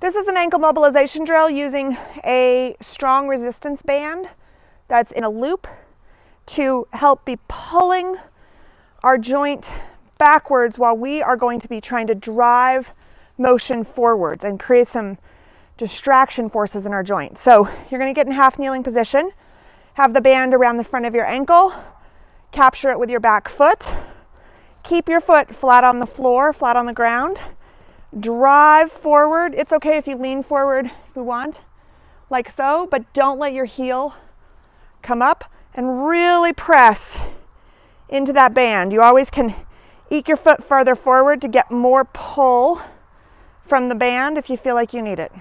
This is an ankle mobilization drill using a strong resistance band that's in a loop to help be pulling our joint backwards while we are going to be trying to drive motion forwards and create some distraction forces in our joint. So you're going to get in half kneeling position, have the band around the front of your ankle, capture it with your back foot, keep your foot flat on the floor, flat on the ground, drive forward. It's okay if you lean forward if you want, like so, but don't let your heel come up and really press into that band. You always can eke your foot further forward to get more pull from the band if you feel like you need it.